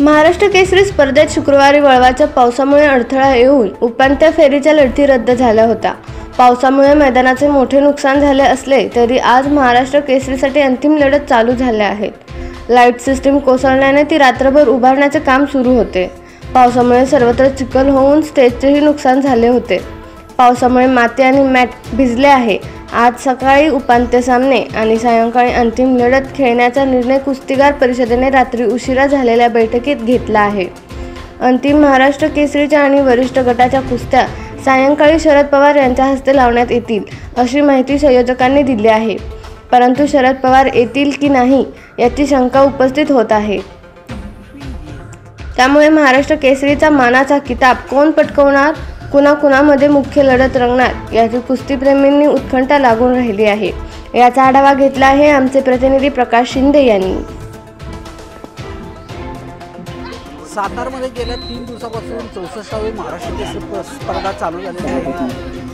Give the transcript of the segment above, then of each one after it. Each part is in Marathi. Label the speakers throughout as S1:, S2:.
S1: महाराष्ट्र केसरी स्पर्धेत शुक्रवारी वळवाच्या पावसामुळे अडथळा येऊन उपांत्य फेरीच्या लढती रद्द झाल्या होत्या. पावसामुळे मैदानाचे मोठे नुकसान झाले असले तरी आज महाराष्ट्र केसरीसाठी अंतिम लढत चालू झाल्या आहेत. लाइट सिस्टीम कोसळल्याने ती रात्रभर उभारण्याचे काम सुरू होते. पावसामुळे सर्वत्र चिखल होऊन स्टेजचेही नुकसान झाले होते. पावसामुळे माती आणि मॅट भिजले आहे. आज सकाळी उपांत्य सामने आणि सायंकाळी अंतिम लढत खेळण्याचा निर्णय कुस्तीगार परिषदेने रात्री उशिरा झालेल्या बैठकीत घेतला आहे. अंतिम महाराष्ट्र केसरीच्या आणि वरिष्ठ गटाच्या कुस्त्या सायंकाळी शरद पवार यांच्या हस्ते लावण्यात येतील अशी माहिती संयोजकांनी दिली आहे. परंतु शरद पवार येतील की नाही याची शंका उपस्थित होत आहे. त्यामुळे महाराष्ट्र केसरीचा मानाचा किताब कोण पटकवणार? कुणाकुणामध्ये मुख्य लढत रंगणार याची कुस्तीप्रेमींनी उत्कंठा लागून राहिली आहे. याचा आढावा घेतला आहे आमचे प्रतिनिधी प्रकाश शिंदे यांनी.
S2: सातारमध्ये गेल्या तीन दिवसापासून चौसष्टावी महाराष्ट्र स्पर्धा चालू झालेली आहे.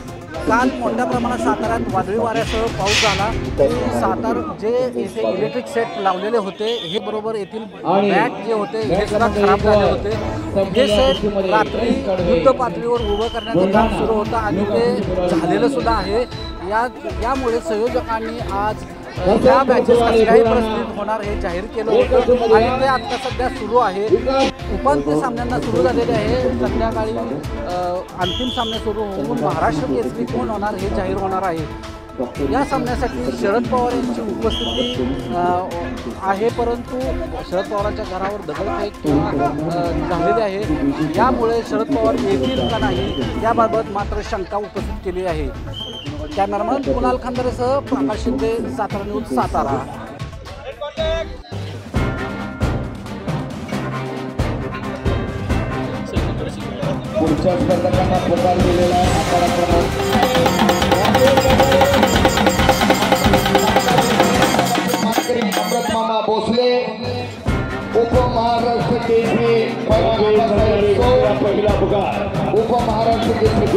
S2: काल मोठ्या प्रमाणात साताऱ्यात वादळी वाऱ्यासह पाऊस झाला. सातार जे येथे इलेक्ट्रिक सेट लावलेले होते हे बरोबर येथील बॅट जे होते हे सुद्धा खराब झाले होते. हे सेट रात्री युद्ध पातळीवर उभं करण्याचं काम सुरू होतं आणि ते झालेलं सुद्धा आहे. या यामुळे संयोजकांनी आज अ, या मॅचेस काही परिस्थितीत होणार हे जाहीर केलं होतं. आणि ते आता सध्या सुरू आहे. उपांत्य सामन्यांना सुरू झालेले आहे. संध्याकाळी अंतिम सामने सुरू होऊन महाराष्ट्र केसरी कोण होणार हे जाहीर होणार आहे. या सामन्यासाठी शरद पवार यांची उपस्थिती आहे. परंतु शरद पवारांच्या घरावर दगडफेक किंवा, झालेली आहे. यामुळे शरद पवार येतील का नाही याबाबत मात्र शंका उपस्थित केली आहे. कॅमेरामन कुणाल खांदारेसह प्रकाश शिंदे सातारा न्यूज सातारा.
S3: पुढच्या स्पर्धकांना पुकार दिलेला आहे आखाडा क्रमांक. मामा भोसले उपमहाराष्ट्र केसरी
S4: पहिला पुकार.
S3: उपमहाराष्ट्र केसरी